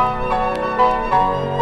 Música